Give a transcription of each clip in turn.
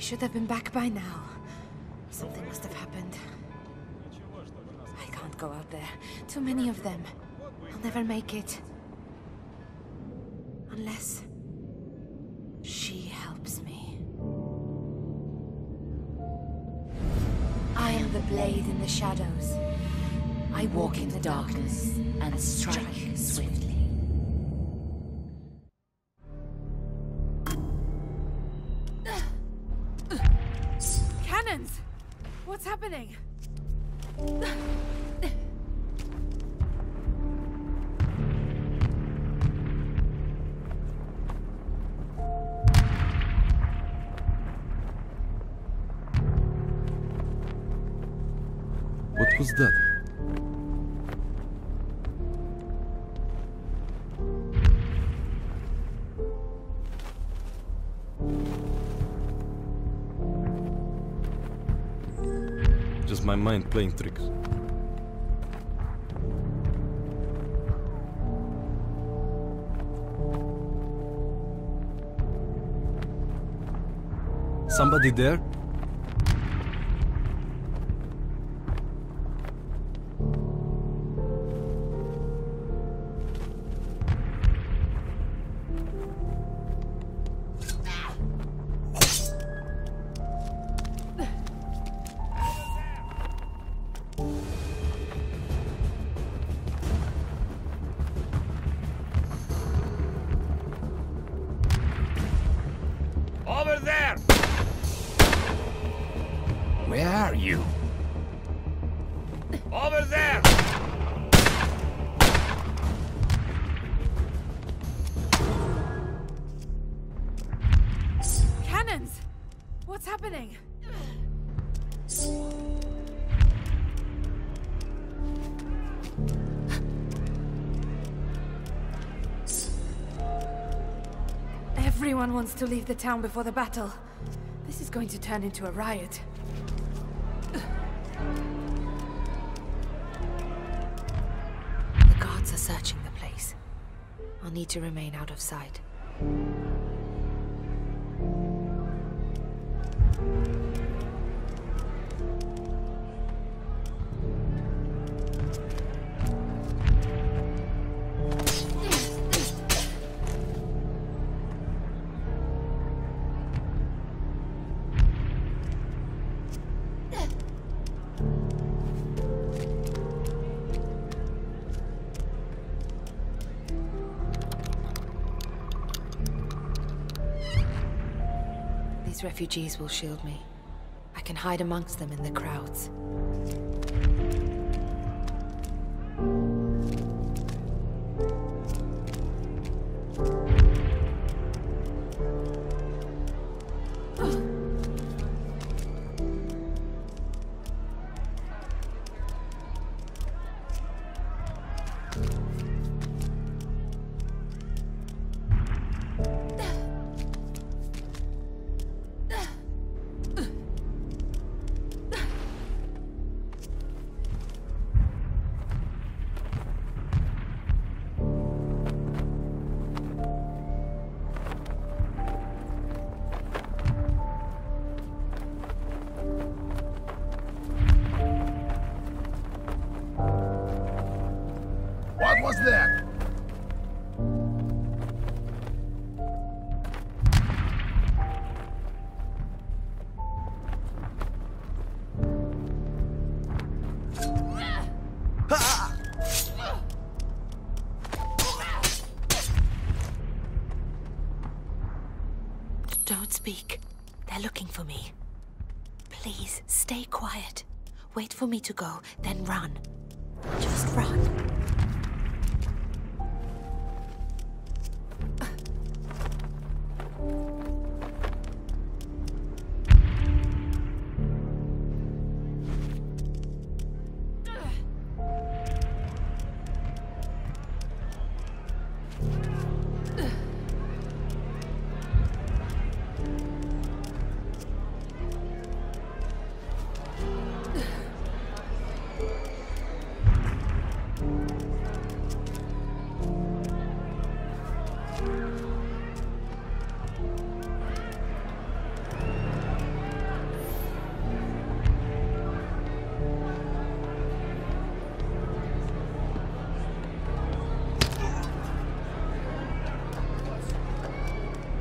He should have been back by now. Something must have happened. I can't go out there. Too many of them. I'll never make it. Unless... she helps me. I am the blade in the shadows. I walk in the darkness and strike swiftly. My mind playing tricks. Somebody there? Happening? Everyone wants to leave the town before the battle. This is going to turn into a riot. The guards are searching the place. I'll need to remain out of sight. These refugees will shield me. I can hide amongst them in the crowds. Speak. They're looking for me. Please, stay quiet. Wait for me to go, then run. Just run.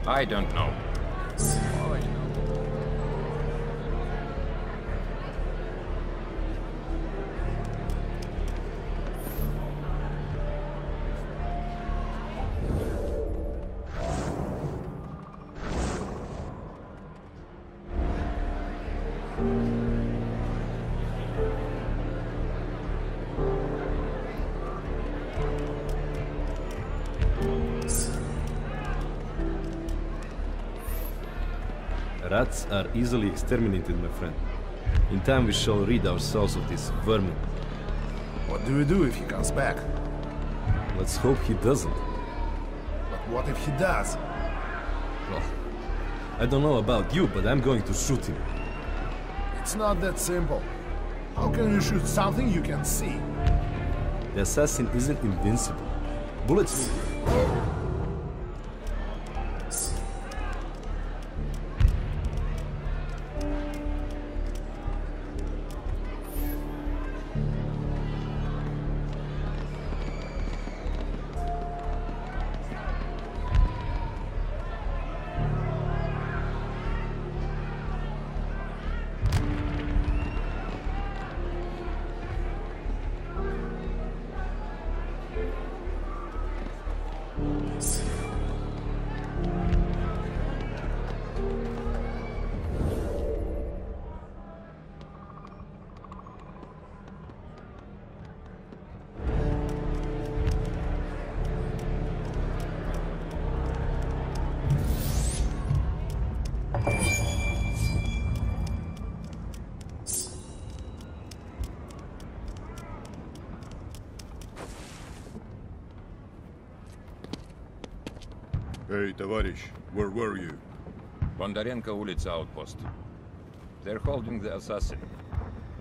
I don't know. Are easily exterminated, my friend. In time we shall rid ourselves of this vermin. What do we do if he comes back? Let's hope he doesn't. But what if he does? Well, I don't know about you, but I'm going to shoot him. It's not that simple. How can you shoot something you can see? The assassin isn't invincible. Bullets Hey, товарищ, where were you? Bondarenko улица outpost. They're holding the assassin.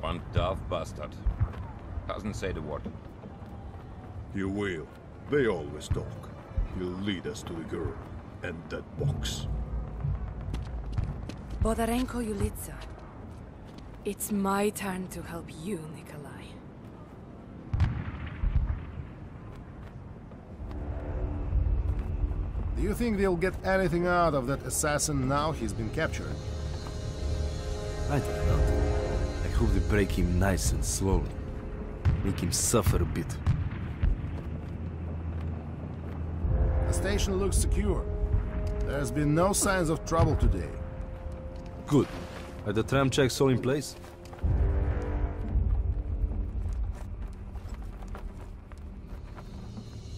One tough bastard. Hasn't said a word. He will. They always talk. He'll lead us to the girl. And that box. Bondarenko Ulitsa. It's my turn to help you, Nikolai. You think they'll get anything out of that assassin now he's been captured? I don't know. I hope they break him nice and slowly. Make him suffer a bit. The station looks secure. There's been no signs of trouble today. Good. Are the tram checks all in place?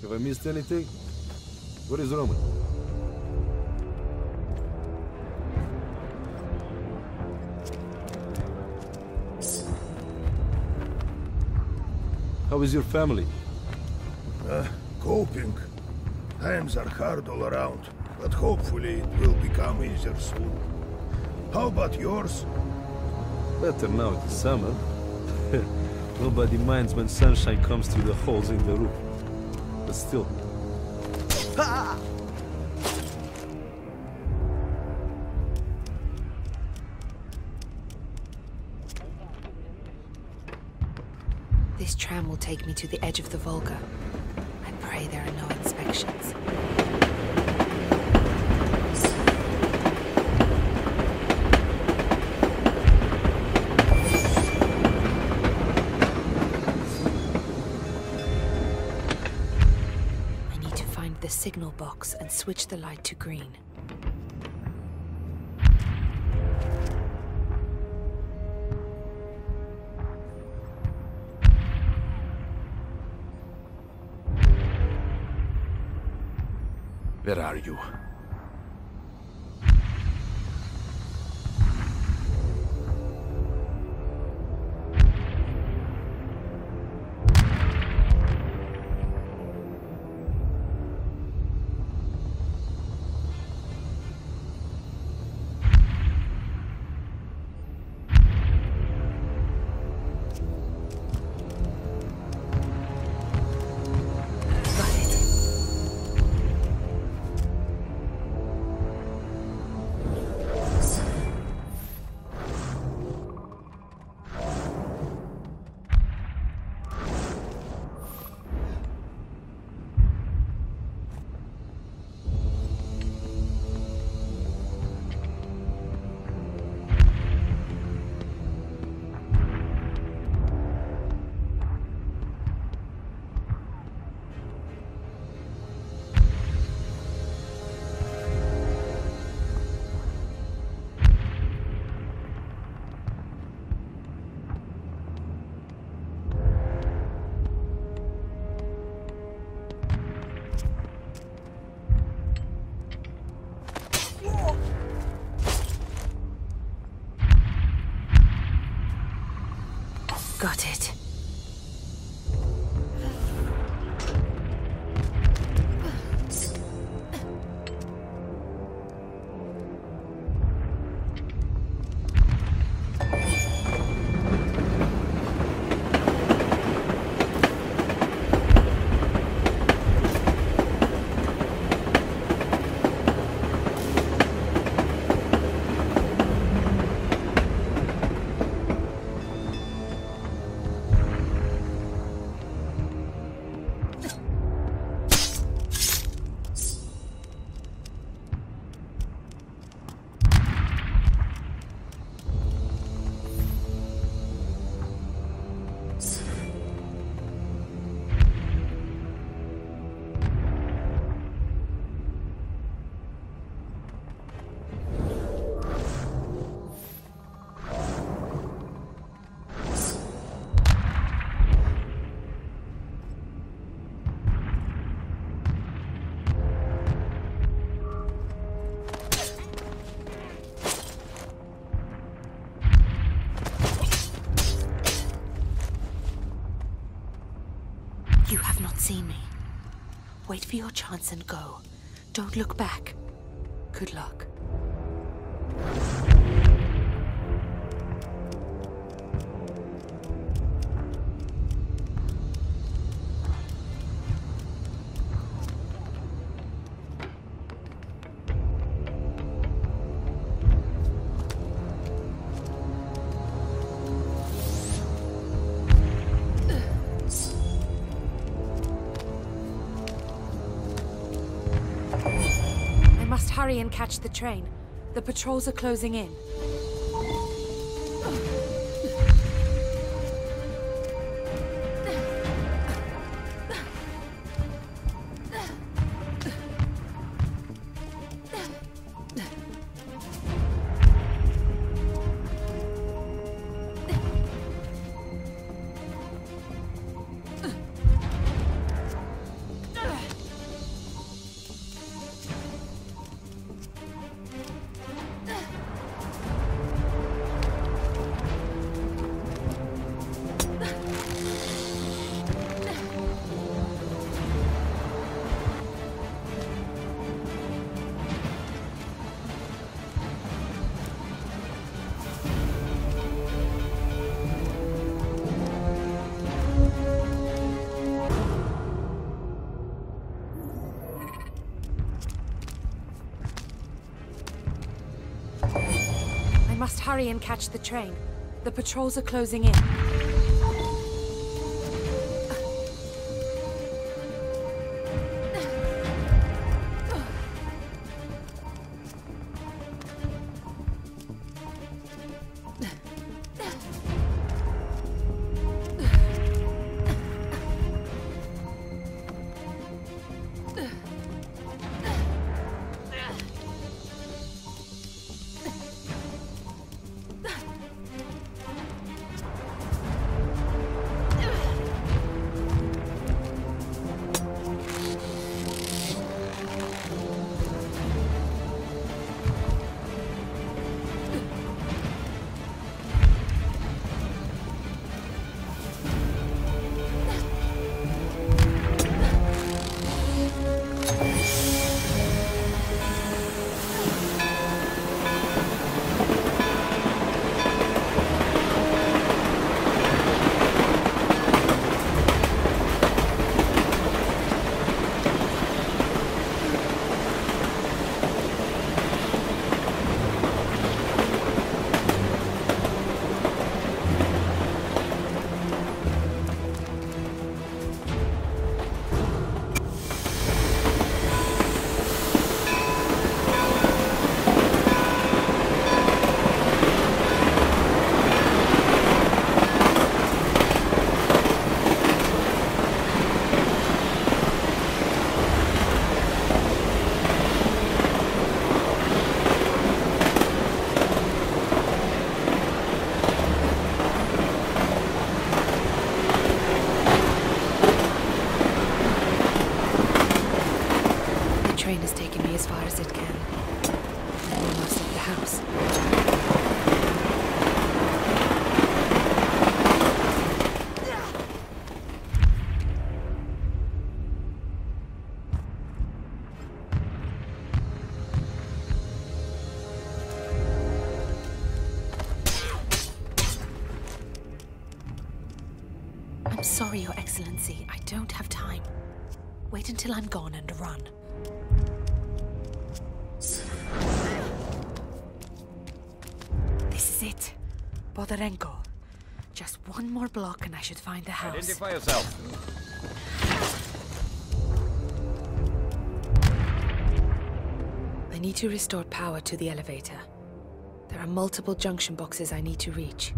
Have I missed anything? Where is Roman? How is your family? Uh, coping. Times are hard all around, but hopefully it will become easier soon. How about yours? Better now it is summer. Nobody minds when sunshine comes through the holes in the roof. But still. Take me to the edge of the Volga. I pray there are no inspections. I need to find the signal box and switch the light to green. Where are you? Wait for your chance and go. Don't look back. Good luck. Catch the train. The patrols are closing in. Hurry and catch the train. The patrols are closing in. Sorry, Your Excellency. I don't have time. Wait until I'm gone and run. This is it. Bondarenko. Just one more block and I should find the house. Identify yourself. I need to restore power to the elevator. There are multiple junction boxes I need to reach.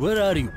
Where are you?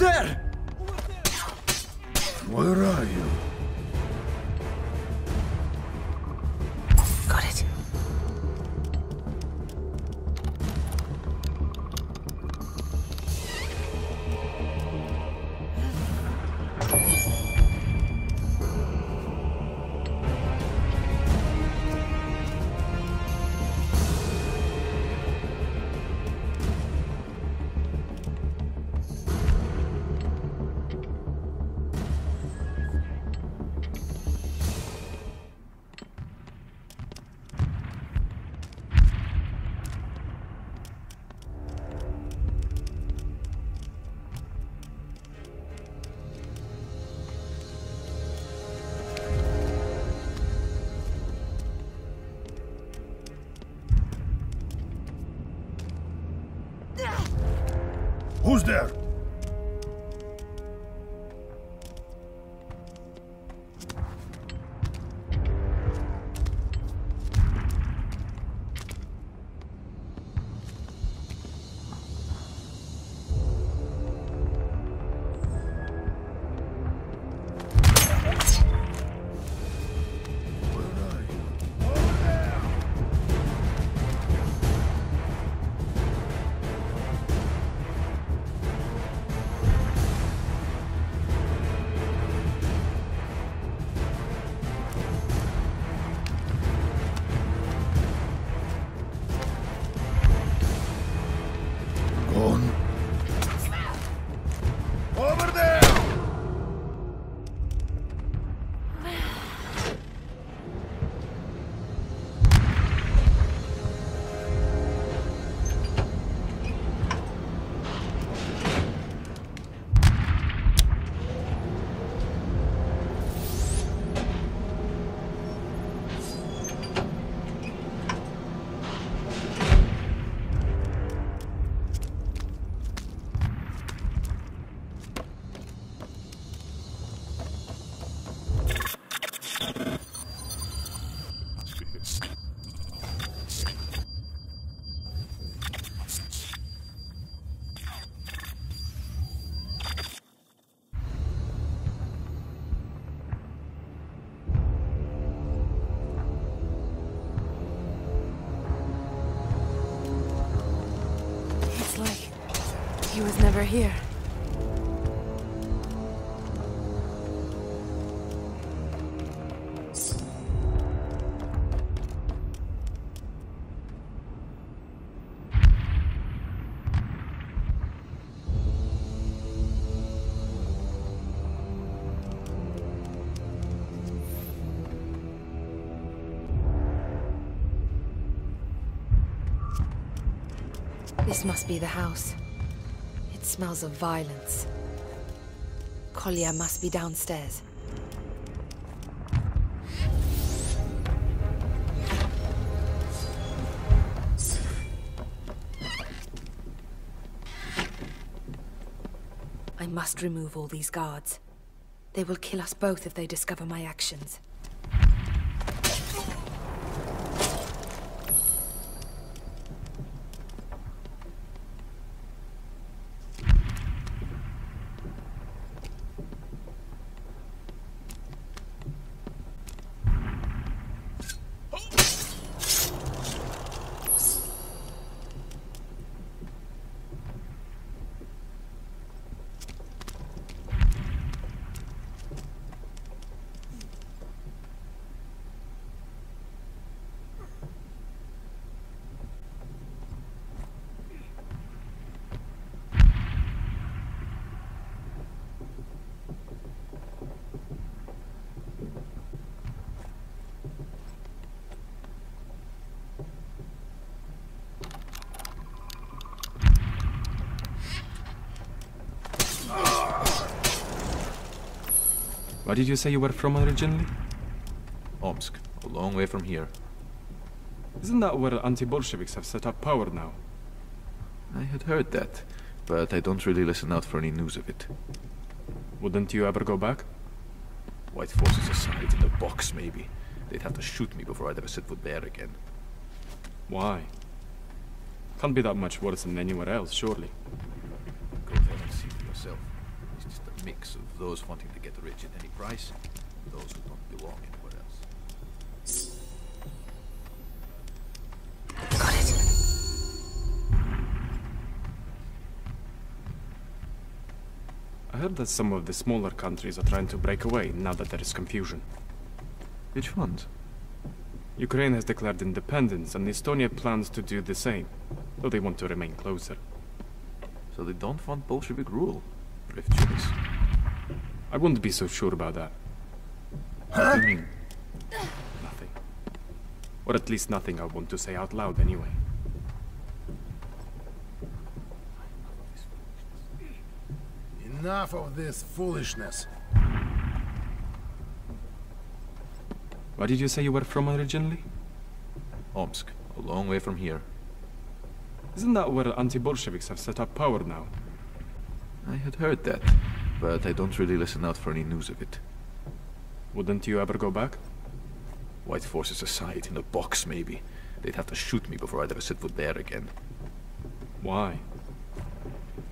Over There? Was here. This must be the house. Smells of violence. Kolya must be downstairs. I must remove all these guards. They will kill us both if they discover my actions. Where did you say you were from originally? Omsk, a long way from here. Isn't that where anti-Bolsheviks have set up power now? I had heard that, but I don't really listen out for any news of it. Wouldn't you ever go back? White forces aside, in a box maybe. They'd have to shoot me before I'd ever set foot there again. Why? Can't be that much worse than anywhere else, surely. Go there and see for yourself. It's just a mix of those wanting to get rich at any price, and those who don't belong anywhere else. Got it. I heard that some of the smaller countries are trying to break away now that there is confusion. Which ones? Ukraine has declared independence, and Estonia plans to do the same, though they want to remain closer. So they don't want Bolshevik rule. Brave choice. I wouldn't be so sure about that. What do you mean? Nothing. Or at least nothing I want to say out loud anyway. Enough of this foolishness. Where did you say you were from originally? Omsk, a long way from here. Isn't that where anti-Bolsheviks have set up power now? I had heard that, but I don't really listen out for any news of it. Wouldn't you ever go back? White forces aside, in a box maybe. They'd have to shoot me before I'd ever set foot there again. Why?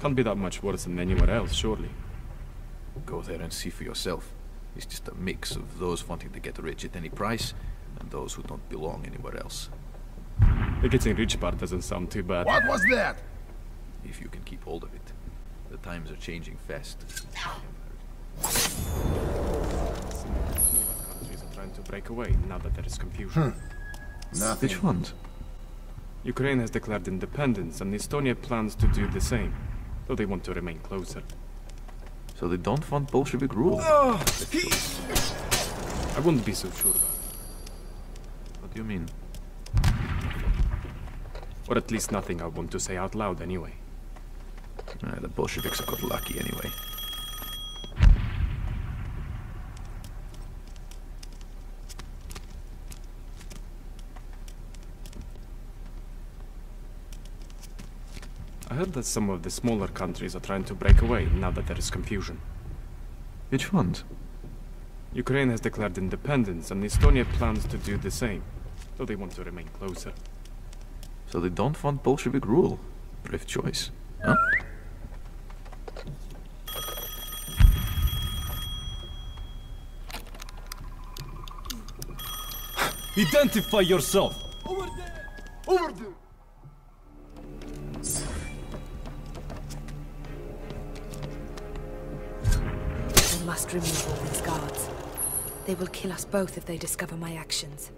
Can't be that much worse than anywhere else, surely. Go there and see for yourself. It's just a mix of those wanting to get rich at any price, and those who don't belong anywhere else. The getting rich part doesn't sound too bad. What was that? If you can keep hold of it. The times are changing fast. Countries are trying to break away now that there is confusion. Hmm. Nothing. Which ones? Ukraine has declared independence, and Estonia plans to do the same, though they want to remain closer. So they don't want Bolshevik rule. Ah, I wouldn't be so sure about it. What do you mean? Or at least nothing I want to say out loud anyway. Ah, the Bolsheviks got lucky anyway. I heard that some of the smaller countries are trying to break away now that there is confusion. Which ones? Ukraine has declared independence, and Estonia plans to do the same, though they want to remain closer. So they don't want Bolshevik rule. Brave choice. Huh? Identify yourself. Over there. Over there. We must remove all these guards. They will kill us both if they discover my actions.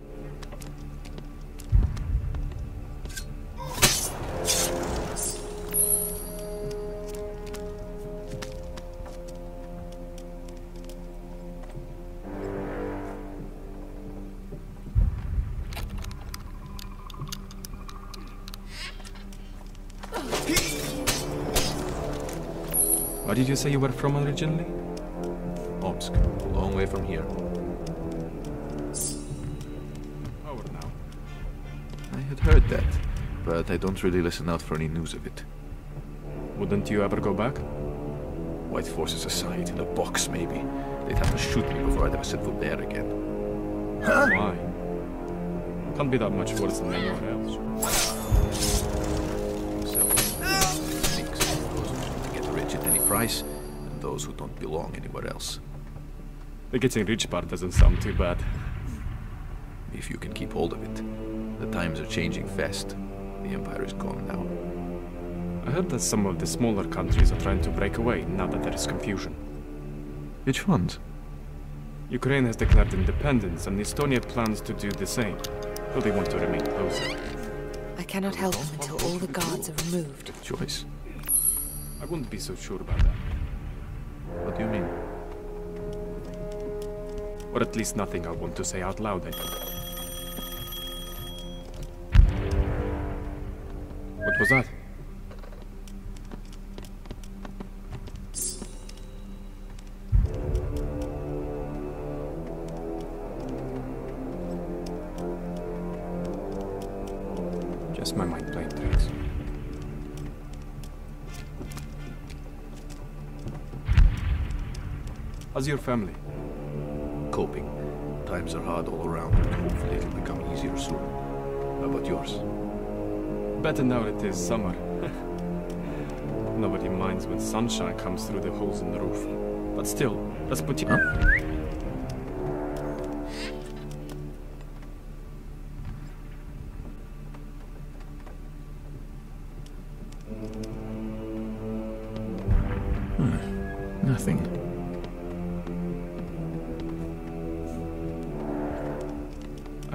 Say you were from originally? Omsk, a long way from here. Power now. I had heard that, but I don't really listen out for any news of it. Wouldn't you ever go back? White forces aside, in a box maybe. They'd have to shoot me before I'd ever set foot there again. Why? Can't be that much worse than anywhere else. Price, and those who don't belong anywhere else. The getting rich part doesn't sound too bad. If you can keep hold of it. The times are changing fast. The Empire is gone now. I heard that some of the smaller countries are trying to break away now that there is confusion. Which ones? Ukraine has declared independence and Estonia plans to do the same, though they want to remain closer. I cannot help them until all the guards are removed. Choice. I wouldn't be so sure about that. What do you mean? Or at least nothing I want to say out loud, I think. What was that? Your family? Coping. Times are hard all around, but hopefully it'll become easier soon. How about yours? Better now it is summer. Nobody minds when sunshine comes through the holes in the roof. But still, let's put you...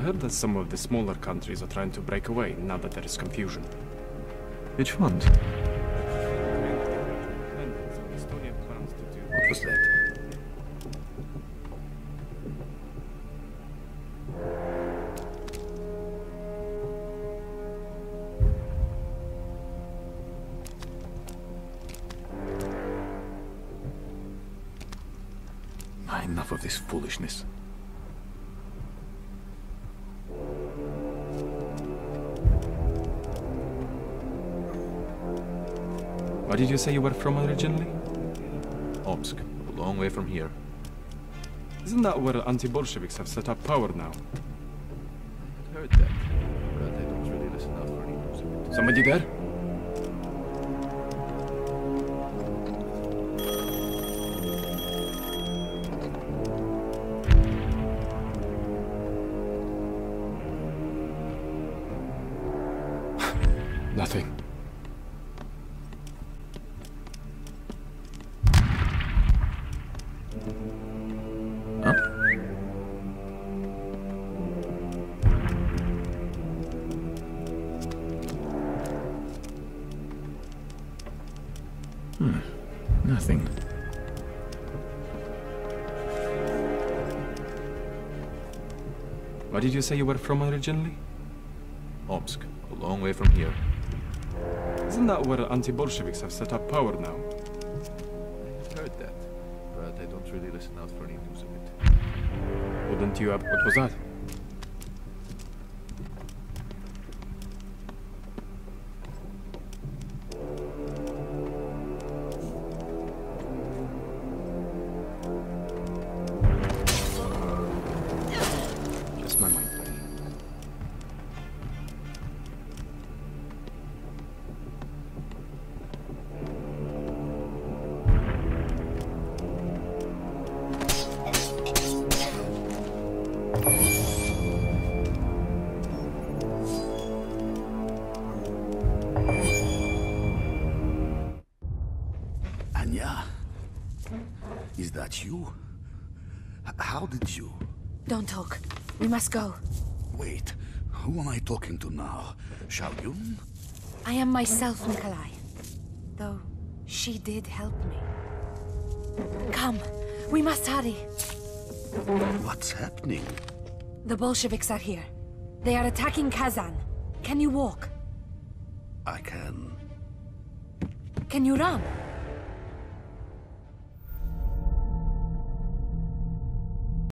heard that some of the smaller countries are trying to break away now that there is confusion. Which ones? Say you were from originally? Omsk, a long way from here. Isn't that where anti-Bolsheviks have set up power now? Heard that, but I don't really listen out for any it. Somebody there? Did you say you were from originally? Omsk, a long way from here. Isn't that where anti-Bolsheviks have set up power now? I've heard that, but I don't really listen out for any news of it. Wouldn't you have... What was that? Just my mind is that you? how did you... Don't talk. We must go. Wait, who am I talking to now? Shao Jun? I am myself, Nikolai. Though, she did help me. Come, we must hurry. What's happening? The Bolsheviks are here. They are attacking Kazan. Can you walk? I can... Can you run?